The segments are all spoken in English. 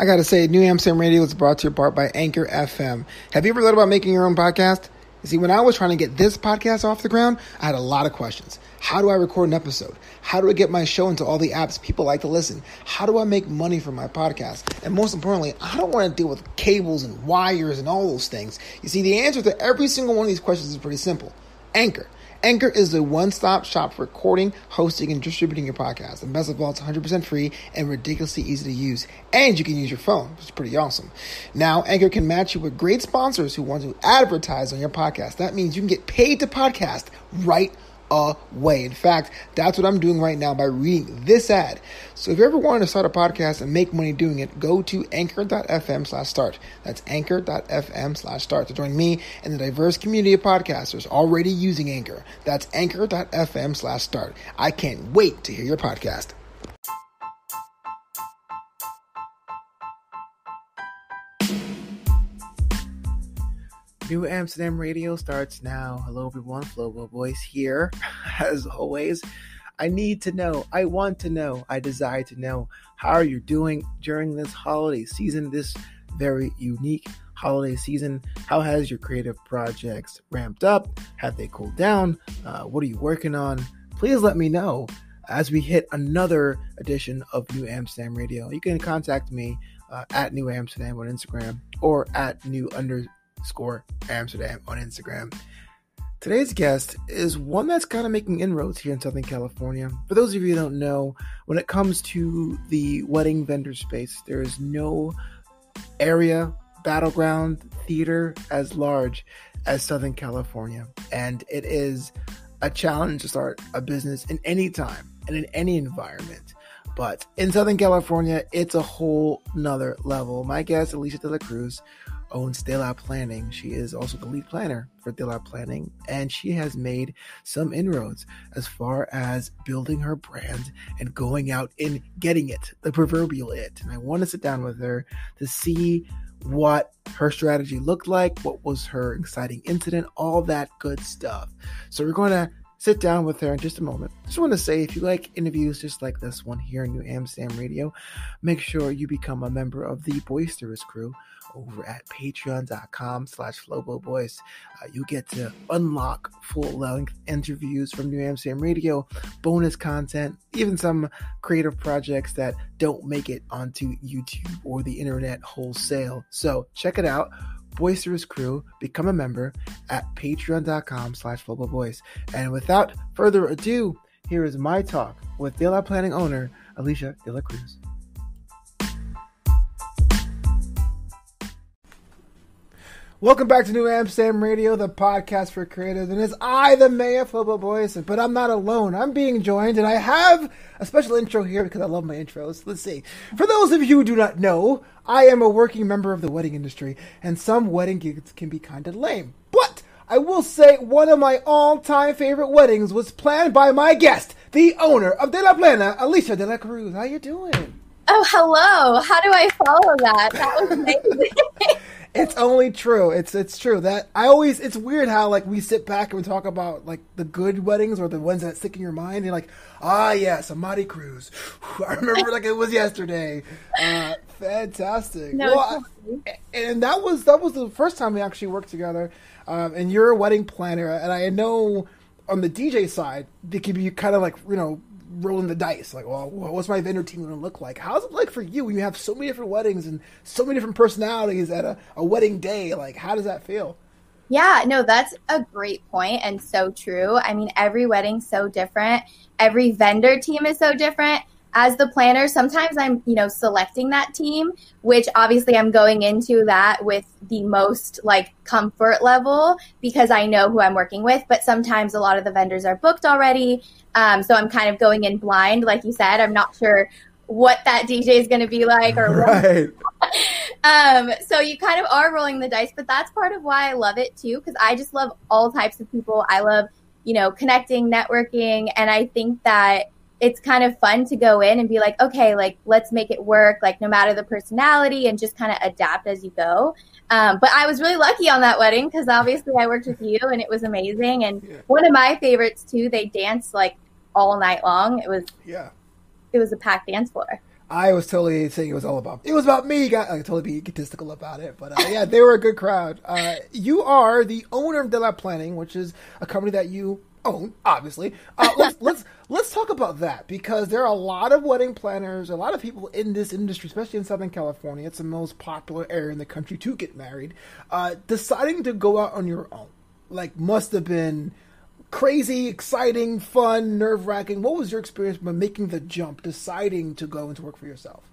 I gotta say, Knew Amsterdam Radio is brought to you part by Anchor FM. Have you ever thought about making your own podcast? You see, when I was trying to get this podcast off the ground, I had a lot of questions. How do I record an episode? How do I get my show into all the apps people like to listen? How do I make money from my podcast? And most importantly, I don't want to deal with cables and wires and all those things. You see, the answer to every single one of these questions is pretty simple Anchor. Anchor is the one stop shop for recording, hosting, and distributing your podcast. And best of all, it's 100% free and ridiculously easy to use. And you can use your phone, which is pretty awesome. Now, Anchor can match you with great sponsors who want to advertise on your podcast. That means you can get paid to podcast right away. In fact, that's what I'm doing right now by reading this ad. So if you ever wanted to start a podcast and make money doing it, go to anchor.fm slash start. That's anchor.fm slash start to join me and the diverse community of podcasters already using Anchor. That's anchor.fm slash start. I can't wait to hear your podcast. Knew Amsterdam Radio starts now. Hello, everyone. Flobo Boyce here. As always, I need to know, I want to know, I desire to know how are you're doing during this holiday season, this very unique holiday season. How has your creative projects ramped up? Have they cooled down? Uh, what are you working on? Please let me know as we hit another edition of Knew Amsterdam Radio. You can contact me uh, at Knew Amsterdam on Instagram or at Knew under score Amsterdam on Instagram. Today's guest is one that's kind of making inroads here in Southern California. For those of you who don't know, when it comes to the wedding vendor space, there is no area, battleground, theater as large as Southern California. And it is a challenge to start a business in any time and in any environment. But in Southern California, it's a whole nother level. My guest, Alesha De La Cruz, owns De La Planning. She is also the lead planner for De La Planning, and she has made some inroads as far as building her brand and going out and getting it, the proverbial it. And I want to sit down with her to see what her strategy looked like, what was her exciting incident, all that good stuff. So we're going to sit down with her in just a moment. Just want to say if you like interviews just like this one here in Knew Amsterdam Radio, make sure you become a member of the Boycesterous crew over at patreon.com slash floboboyce. Uh, you get to unlock full-length interviews from Knew Amsterdam Radio, bonus content, even some creative projects that don't make it onto YouTube or the internet wholesale. So check it out Boycesterous crew become a member at patreon.com slash voice and without further ado here is my talk with De La Planning owner alesha de la cruz Welcome back to Knew Amsterdam Radio, the podcast for creatives. And it's I, the mayor, Flobo Boyce, but I'm not alone. I'm being joined, and I have a special intro here because I love my intros. Let's see. For those of you who do not know, I am a working member of the wedding industry, and some wedding gigs can be kind of lame. But I will say one of my all-time favorite weddings was planned by my guest, the owner of De La Plana, Alesha De La Cruz. How you doing? Oh, hello. How do I follow that? That was amazing. it's only true. It's it's true that I always. It's weird how like we sit back and we talk about like the good weddings or the ones that stick in your mind. And like, ah, yes, Amadi Cruz. I remember like it was yesterday. Uh, fantastic. No, well, I, and that was that was the first time we actually worked together. Um, and you're a wedding planner, and I know on the DJ side, it can be kind of like you know rolling the dice. Like, well, what's my vendor team going to look like? How's it like for you when you have so many different weddings and so many different personalities at a, a wedding day? Like, how does that feel? Yeah, no, that's a great point and so true. I mean, every wedding's so different. Every vendor team is so different as the planner, sometimes I'm, you know, selecting that team, which obviously I'm going into that with the most like comfort level because I know who I'm working with. But sometimes a lot of the vendors are booked already. Um, so I'm kind of going in blind. Like you said, I'm not sure what that DJ is going to be like or right. um, so you kind of are rolling the dice, but that's part of why I love it too, because I just love all types of people. I love, you know, connecting, networking, and I think that it's kind of fun to go in and be like, okay, like let's make it work, like no matter the personality, and just kind of adapt as you go. Um, but I was really lucky on that wedding because obviously I worked with you and it was amazing. And yeah. one of my favorites too, they danced like all night long. It was yeah, it was a packed dance floor. I was totally saying it was all about it was about me. Got like, totally be egotistical about it, but uh, yeah, they were a good crowd. Uh, you are the owner of De La Planning, which is a company that you own, obviously. Uh, let's let's let's talk about that because there are a lot of wedding planners, a lot of people in this industry, especially in Southern California. It's the most popular area in the country to get married. Uh, deciding to go out on your own, like, must have been crazy, exciting, fun, nerve wracking. What was your experience by making the jump, deciding to go into work for yourself?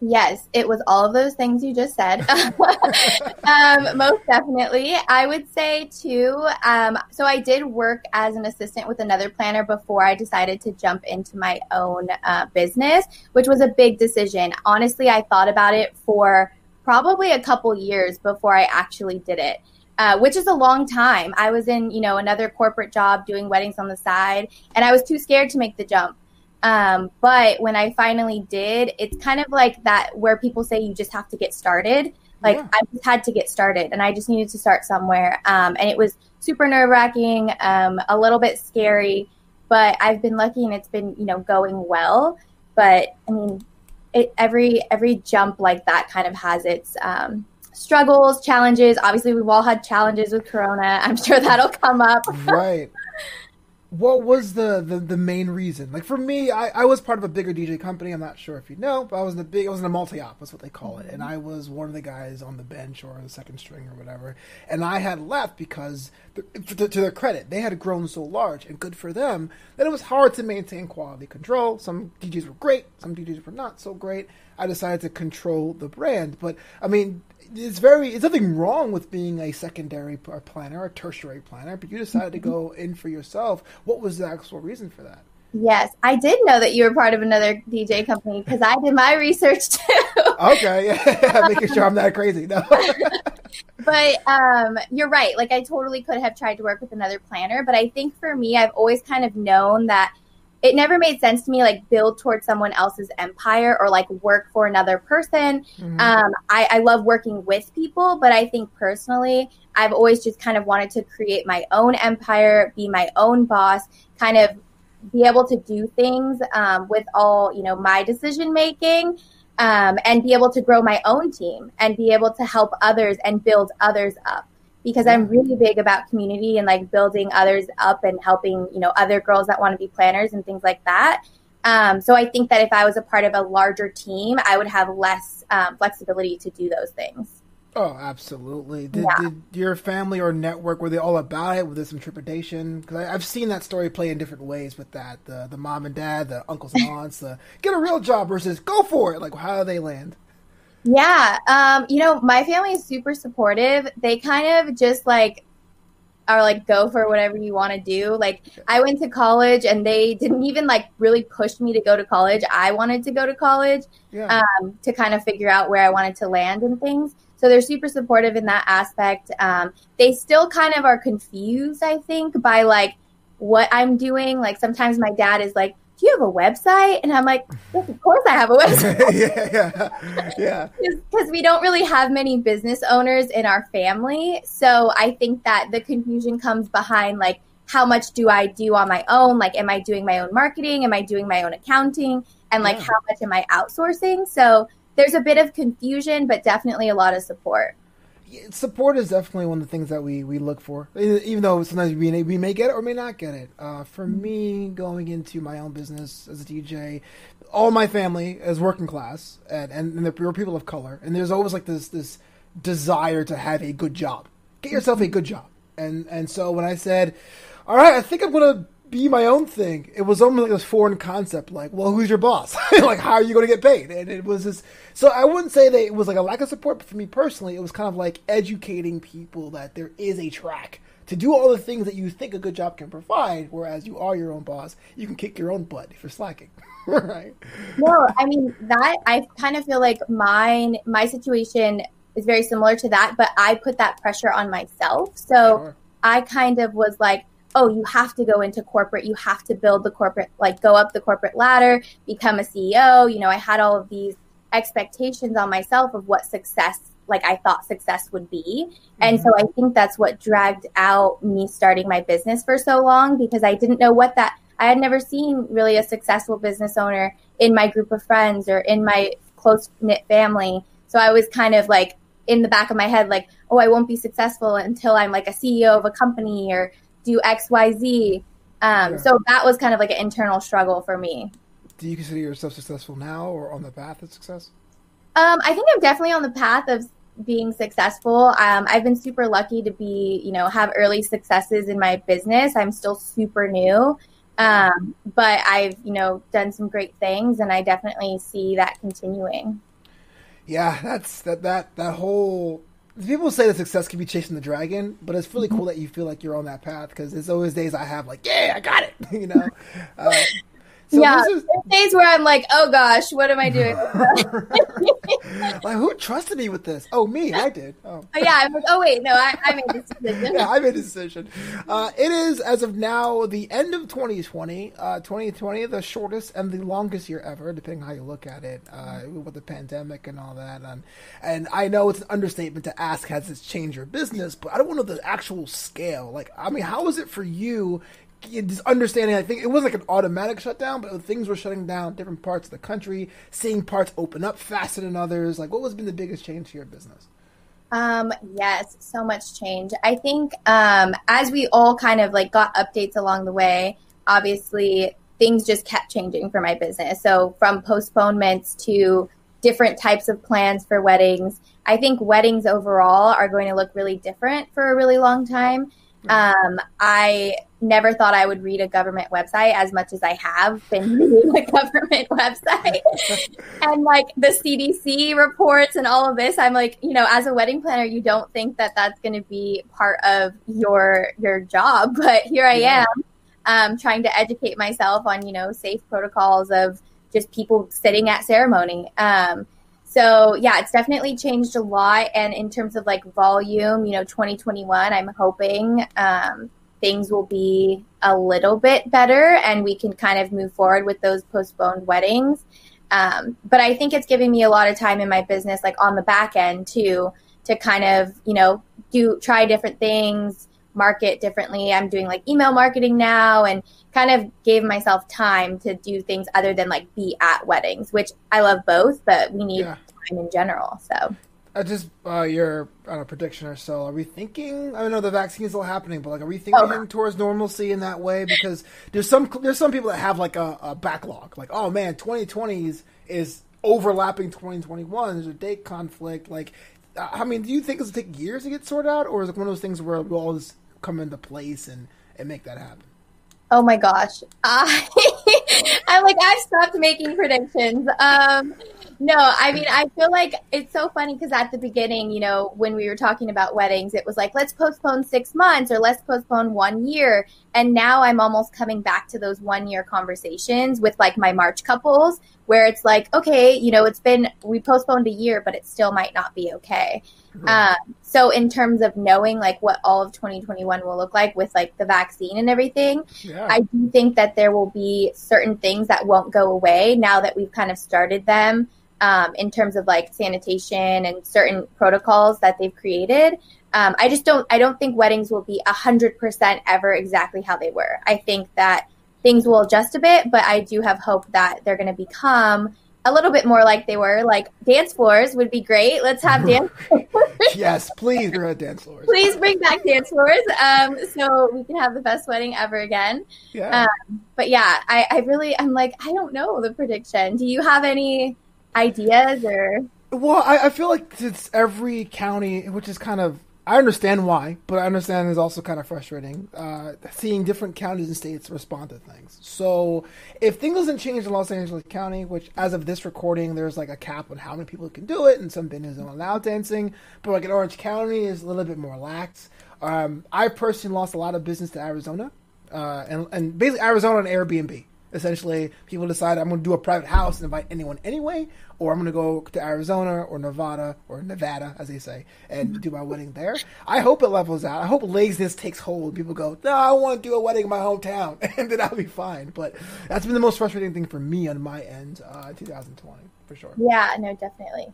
Yes, it was all of those things you just said. um, most definitely. I would say, too. Um, so, I did work as an assistant with another planner before I decided to jump into my own uh, business, which was a big decision. Honestly, I thought about it for probably a couple years before I actually did it uh, which is a long time. I was in, you know, another corporate job doing weddings on the side, and I was too scared to make the jump. Um, but when I finally did, it's kind of like that where people say you just have to get started. Like yeah. I just had to get started, and I just needed to start somewhere. Um, and it was super nerve wracking, um, a little bit scary, but I've been lucky, and it's been, you know, going well. But I mean, it, every every jump like that kind of has its um, struggles, challenges. Obviously, we've all had challenges with Corona. I'm sure that'll come up. right. What was the, the, the main reason? Like for me, I, I was part of a bigger DJ company. I'm not sure if you know, but I was in the big. I was in a multi-op. That's what they call it. And I was one of the guys on the bench or the second string or whatever. And I had left because, the, to their credit, they had grown so large and good for them that it was hard to maintain quality control. Some DJs were great, some DJs were not so great. I decided to control the brand. But I mean, it's very it's nothing wrong with being a secondary planner or tertiary planner, but you decided to go in for yourself. What was the actual reason for that? Yes, I did know that you were part of another DJ company because I did my research too. okay, yeah, making sure I'm not crazy. No. but um, you're right. Like I totally could have tried to work with another planner, but I think for me, I've always kind of known that it never made sense to me like build towards someone else's empire or like work for another person mm-hmm. um, I, I love working with people but i think personally i've always just kind of wanted to create my own empire be my own boss kind of be able to do things um, with all you know my decision making um, and be able to grow my own team and be able to help others and build others up because I'm really big about community and like building others up and helping, you know, other girls that want to be planners and things like that. Um, so I think that if I was a part of a larger team, I would have less um, flexibility to do those things. Oh, absolutely. Did, yeah. did, your family or network were they all about it? Was there some trepidation? Because I've seen that story play in different ways with that the the mom and dad, the uncles and aunts, the get a real job versus go for it. Like how do they land? Yeah. Um, you know, my family is super supportive. They kind of just like are like go for whatever you want to do. Like I went to college and they didn't even like really push me to go to college. I wanted to go to college yeah. um, to kind of figure out where I wanted to land and things. So they're super supportive in that aspect. Um, they still kind of are confused, I think, by like what I'm doing. Like sometimes my dad is like, do you have a website? And I'm like, yes, of course I have a website. yeah, yeah, yeah. Because we don't really have many business owners in our family. So I think that the confusion comes behind like, how much do I do on my own? Like, am I doing my own marketing? Am I doing my own accounting? And like, yeah. how much am I outsourcing? So there's a bit of confusion, but definitely a lot of support support is definitely one of the things that we, we look for, even though sometimes we may, we may get it or may not get it. Uh, for mm-hmm. me, going into my own business as a DJ, all my family is working class, and, and, and there are people of color, and there's always like this this desire to have a good job. Get yourself a good job, and and so when I said, "All right, I think I'm gonna be my own thing. It was almost like this foreign concept, like, well, who's your boss? like, how are you going to get paid? And it was this. So I wouldn't say that it was like a lack of support, but for me personally, it was kind of like educating people that there is a track to do all the things that you think a good job can provide. Whereas you are your own boss, you can kick your own butt if you're slacking, right? No, I mean that I kind of feel like mine, my situation is very similar to that, but I put that pressure on myself. So sure. I kind of was like oh, you have to go into corporate, you have to build the corporate, like go up the corporate ladder, become a CEO. You know, I had all of these expectations on myself of what success like I thought success would be. Mm-hmm. And so I think that's what dragged out me starting my business for so long because I didn't know what that I had never seen really a successful business owner in my group of friends or in my close knit family. So I was kind of like in the back of my head, like, oh, I won't be successful until I'm like a CEO of a company or do X, Y, Z. Um, yeah. So that was kind of like an internal struggle for me. Do you consider yourself successful now or on the path of success? Um, I think I'm definitely on the path of being successful. Um, I've been super lucky to be, you know, have early successes in my business. I'm still super new, um, but I've, you know, done some great things, and I definitely see that continuing. Yeah, that's that that that whole. People say that success can be chasing the dragon, but it's really mm-hmm. cool that you feel like you're on that path because there's always days I have like, yeah, I got it, you know. Uh, so yeah, is... days where I'm like, oh gosh, what am I doing? like, who trusted me with this? Oh, me, I did. Oh, oh yeah, I'm like, oh wait, no, I, I made this decision. yeah, I made a decision. Uh, it is, as of now, the end of 2020. Uh, 2020, the shortest and the longest year ever, depending how you look at it, uh, with the pandemic and all that. And, and I know it's an understatement to ask, has this changed your business? But I don't want to know the actual scale. Like, I mean, how is it for you just understanding. I think it was like an automatic shutdown, but things were shutting down different parts of the country, seeing parts open up faster than others. Like, what was been the biggest change to your business? Um, yes, so much change. I think um, as we all kind of like got updates along the way, obviously things just kept changing for my business. So from postponements to different types of plans for weddings. I think weddings overall are going to look really different for a really long time. Um, I never thought I would read a government website as much as I have been reading a government website. and like the CDC reports and all of this, I'm like, you know, as a wedding planner, you don't think that that's going to be part of your your job, but here I yeah. am um, trying to educate myself on, you know, safe protocols of just people sitting at ceremony. Um, so yeah, it's definitely changed a lot. And in terms of like volume, you know, 2021, I'm hoping um, things will be a little bit better and we can kind of move forward with those postponed weddings. Um, but I think it's giving me a lot of time in my business, like on the back end too, to kind of, you know, do try different things, market differently. I'm doing like email marketing now and kind of gave myself time to do things other than like be at weddings, which I love both, but we need yeah. time in general. So uh, just uh, your uh, prediction or so. Are we thinking? I don't know the vaccine is still happening, but like, are we thinking oh. towards normalcy in that way? Because there's some there's some people that have like a, a backlog. Like, oh man, 2020 is, is overlapping 2021. There's a date conflict. Like, I mean, do you think it'll take years to get sorted out, or is it one of those things where all just come into place and and make that happen? Oh my gosh, I, I'm like I've stopped making predictions. Um, no, I mean, I feel like it's so funny because at the beginning, you know, when we were talking about weddings, it was like, let's postpone six months or let's postpone one year. And now I'm almost coming back to those one year conversations with like my March couples where it's like, okay, you know, it's been, we postponed a year, but it still might not be okay. Um, so in terms of knowing like what all of 2021 will look like with like the vaccine and everything, yeah. I do think that there will be certain things that won't go away now that we've kind of started them um, in terms of like sanitation and certain protocols that they've created. Um, I just don't. I don't think weddings will be hundred percent ever exactly how they were. I think that things will adjust a bit, but I do have hope that they're going to become a little bit more like they were. Like dance floors would be great. Let's have dance. yes, please bring back dance floors. please bring back dance floors, um, so we can have the best wedding ever again. Yeah. Um, but yeah, I, I really, I'm like, I don't know the prediction. Do you have any? ideas or? Well, I, I feel like it's every county, which is kind of I understand why, but I understand it's also kind of frustrating uh, seeing different counties and states respond to things. So if things doesn't change in Los Angeles County, which as of this recording, there's like a cap on how many people can do it, and some venues don't allow dancing, but like in Orange County is a little bit more lax. Um, I personally lost a lot of business to Arizona, uh, and, and basically Arizona and Airbnb. Essentially, people decide I'm going to do a private house and invite anyone anyway, or I'm going to go to Arizona or Nevada or Nevada, as they say, and do my wedding there. I hope it levels out. I hope laziness takes hold. People go, no, I want to do a wedding in my hometown, and then I'll be fine. But that's been the most frustrating thing for me on my end, uh, 2020 for sure. Yeah, no, definitely.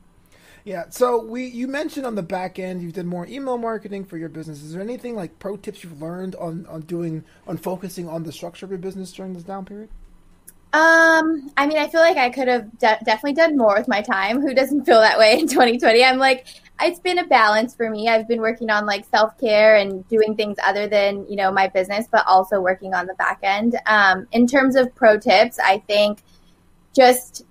Yeah. So we you mentioned on the back end you did more email marketing for your business. Is there anything like pro tips you've learned on on doing on focusing on the structure of your business during this down period? Um, I mean, I feel like I could have de- definitely done more with my time. Who doesn't feel that way in 2020? I'm like, it's been a balance for me. I've been working on like self care and doing things other than you know my business, but also working on the back end. Um, in terms of pro tips, I think just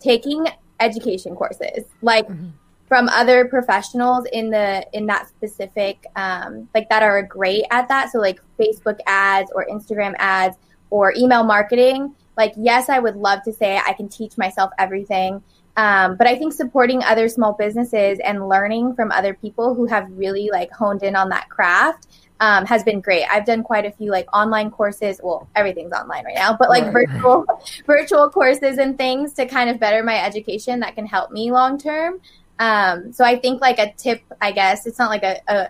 taking education courses like mm-hmm. from other professionals in the in that specific um, like that are great at that so like facebook ads or instagram ads or email marketing like yes i would love to say i can teach myself everything um, but i think supporting other small businesses and learning from other people who have really like honed in on that craft um, has been great. I've done quite a few like online courses. Well, everything's online right now, but like right. virtual virtual courses and things to kind of better my education that can help me long term. Um, so I think like a tip, I guess it's not like a, a,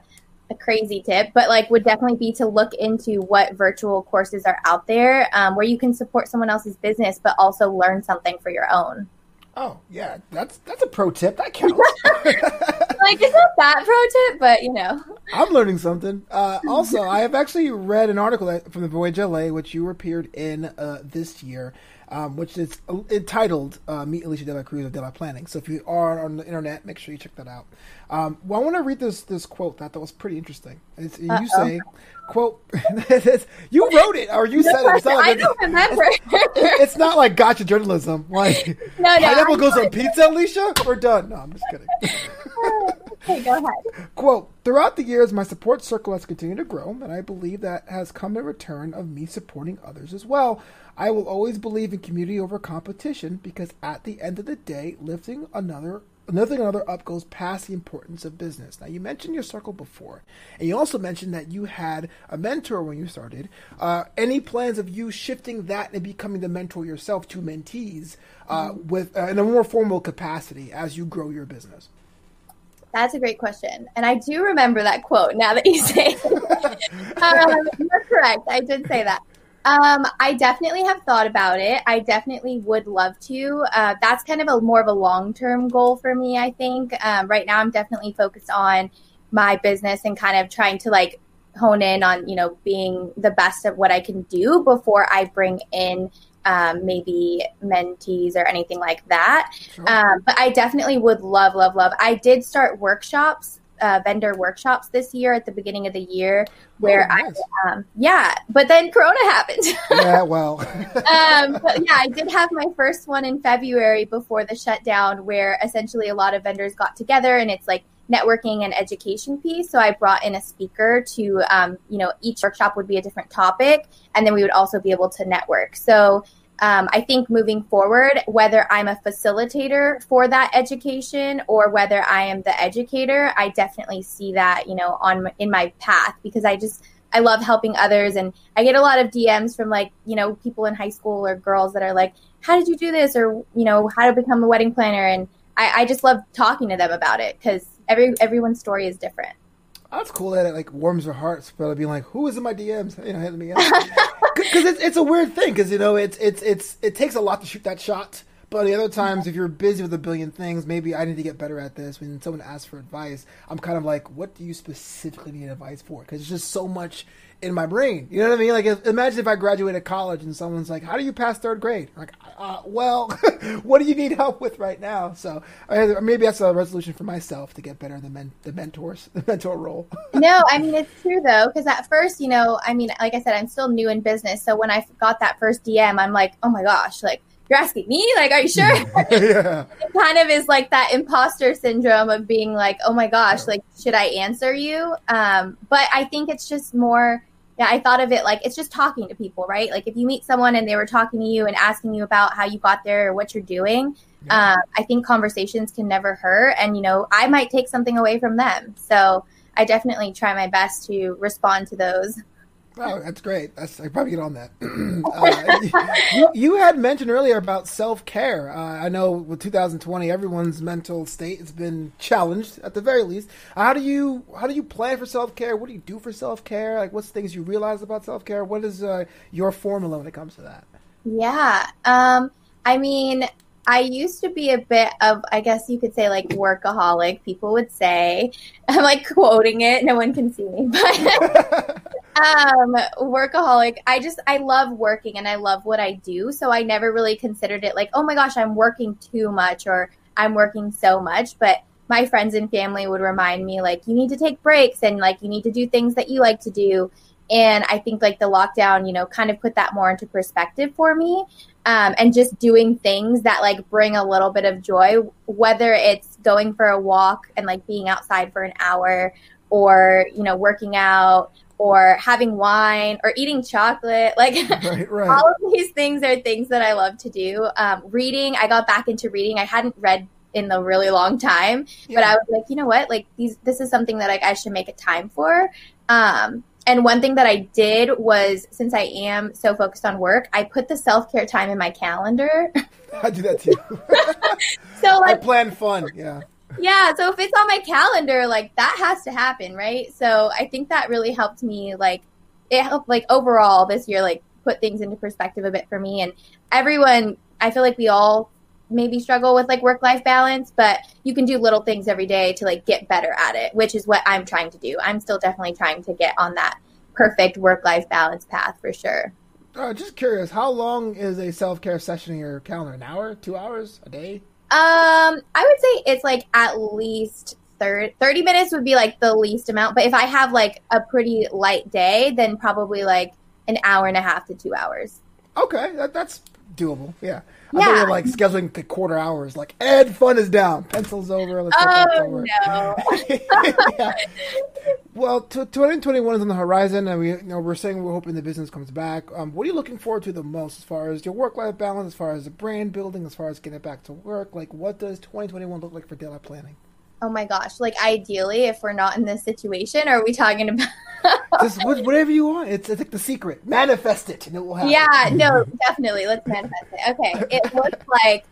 a crazy tip, but like would definitely be to look into what virtual courses are out there um, where you can support someone else's business, but also learn something for your own. Oh yeah, that's that's a pro tip. That counts. like it's not that pro tip, but you know. I'm learning something. Uh, also, I have actually read an article from the Voyage LA, which you appeared in uh, this year, um, which is entitled uh, "Meet Alesha De La Cruz of De La Planning." So if you are on the internet, make sure you check that out. Um, well, I want to read this this quote that that was pretty interesting. It's, you say, "quote," you wrote it or you no, said it. It's not like I don't remember. It's, it's, not like gotcha journalism. Like no, no, pineapple goes on pizza, Alesha. We're done. No, I'm just kidding. Okay, go ahead. Quote: Throughout the years, my support circle has continued to grow, and I believe that has come in return of me supporting others as well. I will always believe in community over competition because at the end of the day, lifting another lifting another up goes past the importance of business. Now, you mentioned your circle before, and you also mentioned that you had a mentor when you started. Uh, any plans of you shifting that and becoming the mentor yourself to mentees uh, mm-hmm. with uh, in a more formal capacity as you grow your business? That's a great question. And I do remember that quote now that you say it. um, you're correct. I did say that. Um, I definitely have thought about it. I definitely would love to. Uh, that's kind of a more of a long term goal for me. I think um, right now I'm definitely focused on my business and kind of trying to like hone in on you know being the best at what I can do before I bring in um, maybe mentees or anything like that. Sure. Um, but I definitely would love, love, love. I did start workshops uh, vendor workshops this year at the beginning of the year where oh, nice. I, um, yeah, but then Corona happened. yeah, well. um, but yeah, I did have my first one in February before the shutdown where essentially a lot of vendors got together and it's like networking and education piece. So I brought in a speaker to, um, you know, each workshop would be a different topic and then we would also be able to network. So um, I think moving forward, whether I'm a facilitator for that education or whether I am the educator, I definitely see that, you know, on in my path because I just I love helping others and I get a lot of DMs from like, you know, people in high school or girls that are like, how did you do this? Or, you know, how to become a wedding planner. And I, I just love talking to them about it because every everyone's story is different. Oh, that's cool that it like warms their heart but I'd be like, who is in my DMs? You know, hitting me up because it's, it's a weird thing because you know it's it's it's it takes a lot to shoot that shot. But the other times, if you're busy with a billion things, maybe I need to get better at this. When someone asks for advice, I'm kind of like, what do you specifically need advice for? Because there's just so much in my brain. You know what I mean? Like, if, imagine if I graduated college and someone's like, "How do you pass third grade?" I'm like, uh, well, what do you need help with right now? So maybe that's a resolution for myself to get better at the men- the mentors the mentor role. no, I mean it's true though, because at first, you know, I mean, like I said, I'm still new in business, so when I got that first DM, I'm like, oh my gosh, like you're asking me? Like are you sure? Yeah. it kind of is like that imposter syndrome of being like oh my gosh like should i answer you? Um, but i think it's just more yeah i thought of it like it's just talking to people right? Like if you meet someone and they were talking to you and asking you about how you got there or what you're doing yeah. um, i think conversations can never hurt and you know i might take something away from them. So i definitely try my best to respond to those Oh, that's great. That's I probably get on that. uh, you, you, had mentioned earlier about self care. Uh, I know with 2020, everyone's mental state has been challenged at the very least. How do you how do you plan for self care? What do you do for self care? Like, what's things you realize about self care? What is uh, your formula when it comes to that? Yeah, um, I mean, I used to be a bit of, I guess you could say, like workaholic. People would say, I'm like quoting it. No one can see me, but um, workaholic. I just, I love working and I love what I do. So I never really considered it like, oh my gosh, I'm working too much or I'm working so much. But my friends and family would remind me, like, you need to take breaks and like you need to do things that you like to do. And I think like the lockdown, you know, kind of put that more into perspective for me um, and just doing things that like bring a little bit of joy, whether it's going for a walk and like being outside for an hour or, you know, working out or having wine or eating chocolate. Like right, right. all of these things are things that I love to do. Um, reading, I got back into reading. I hadn't read in a really long time, yeah. but I was like, you know what? Like these, this is something that like I should make a time for. Um, and one thing that I did was since I am so focused on work, I put the self care time in my calendar. I do that too. so like, I plan fun. Yeah. Yeah. So if it's on my calendar, like that has to happen, right? So I think that really helped me. Like it helped, like overall this year, like put things into perspective a bit for me and everyone. I feel like we all maybe struggle with like work life balance, but you can do little things every day to like get better at it, which is what I'm trying to do. I'm still definitely trying to get on that perfect work life balance path for sure. Uh, just curious, how long is a self care session in your calendar? An hour, two hours, a day? Um, I would say it's like at least 30, 30 minutes would be like the least amount. But if I have like a pretty light day, then probably like an hour and a half to two hours. Okay, that, that's doable. Yeah. I yeah. thought like scheduling the quarter hours. Like Ed, fun is down, pencils over. Let's oh no! yeah. Well, t- 2021 is on the horizon, and we you know we're saying we're hoping the business comes back. Um, what are you looking forward to the most, as far as your work-life balance, as far as the brand building, as far as getting back to work? Like, what does 2021 look like for Dela Planning? Oh my gosh! Like ideally, if we're not in this situation, are we talking about? Just whatever you want. It's, it's like the secret. Manifest it, and it will happen. Yeah, no, definitely. Let's manifest it. Okay, it looks like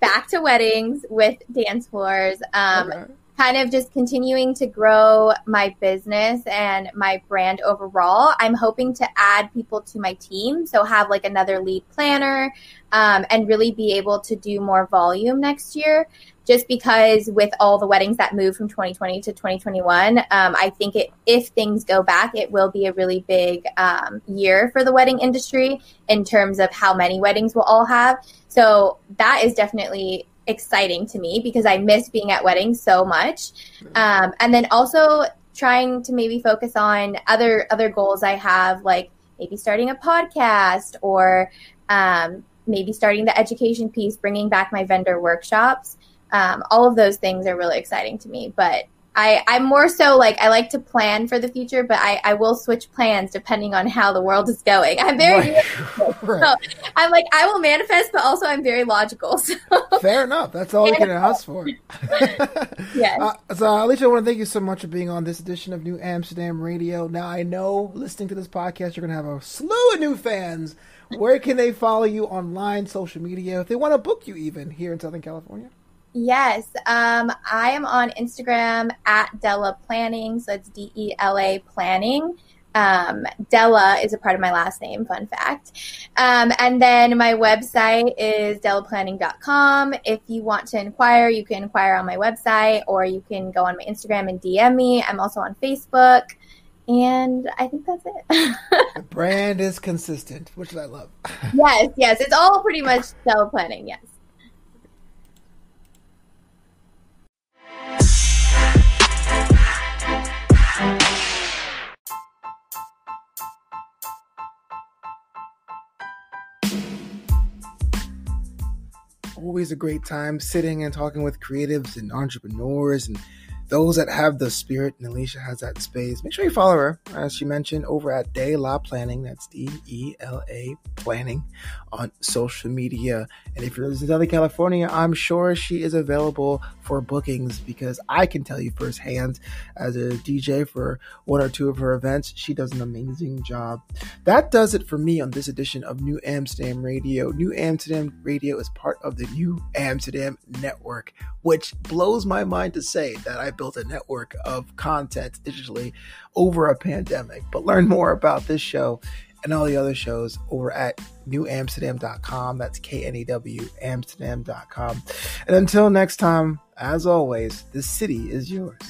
back to weddings with dance floors. Um, okay kind of just continuing to grow my business and my brand overall. I'm hoping to add people to my team, so have like another lead planner um, and really be able to do more volume next year. Just because with all the weddings that move from 2020 to 2021, um, I think it, if things go back, it will be a really big um, year for the wedding industry in terms of how many weddings we'll all have. So that is definitely exciting to me because I miss being at weddings so much. Um, and then also trying to maybe focus on other other goals I have, like maybe starting a podcast or um, maybe starting the education piece, bringing back my vendor workshops. Um, all of those things are really exciting to me. But I, I'm more so like I like to plan for the future, but I, I will switch plans depending on how the world is going. I'm very right. right. So I'm like I will manifest, but also I'm very logical. So. Fair enough. That's all we can ask for. yes. Uh, so Alesha, I want to thank you so much for being on this edition of Knew Amsterdam Radio. Now I know listening to this podcast, you're going to have a slew of new fans. Where can they follow you online, social media, if they want to book you even here in Southern California? Yes, um, I am on Instagram at Dela Planning, so it's D E L A Planning. Um, Dela is a part of my last name, fun fact. Um, and then my website is delaplanning.com. If you want to inquire, you can inquire on my website or you can go on my Instagram and DM me. I'm also on Facebook. And I think that's it. the brand is consistent, which I love. yes, yes. It's all pretty much Dela Planning, yes. Always a great time sitting and talking with creatives and entrepreneurs and those that have the spirit, and Alesha has that space, make sure you follow her, as she mentioned, over at De La Planning. That's D E L A Planning on social media. And if you're in Southern California, I'm sure she is available for bookings because I can tell you firsthand, as a DJ for one or two of her events, she does an amazing job. That does it for me on this edition of Knew Amsterdam Radio. Knew Amsterdam Radio is part of the Knew Amsterdam Network, which blows my mind to say that I built a network of content digitally over a pandemic. But learn more about this show and all the other shows over at knewamsterdam.com. That's K N E W Amsterdam.com. And until next time, as always, the city is yours.